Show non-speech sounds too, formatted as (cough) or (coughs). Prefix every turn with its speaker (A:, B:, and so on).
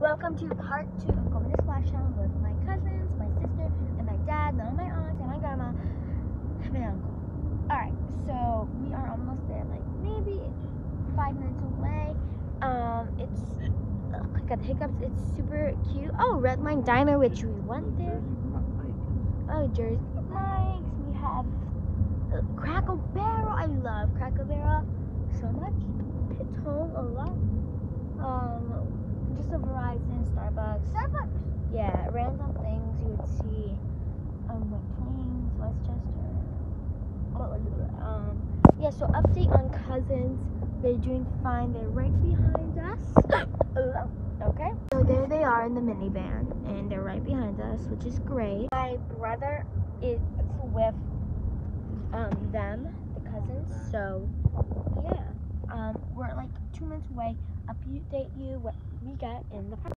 A: Welcome to part two of Going to Splash Town with my cousins, my sister, and my dad, none of my aunts, and my grandma, and my uncle. Alright, so we are almost there, like maybe five minutes away. Um, it's, ugh, I got the hiccups, it's super cute. Oh, Red Line Diner, which we went there. Oh, Jersey Mike's, we have uh, Cracker Barrel, I love Cracker Barrel so much. Home, a lot. Verizon, Starbucks. Starbucks. Yeah, random things you would see. Um, White Plains, Westchester. Um, yeah. So update on cousins. They're doing fine. They're right behind us. (coughs) okay. So there they are in the minivan, and they're right behind us, which is great. My brother is with um them, the cousins. So we're like two minutes away. Update you what we got in the park.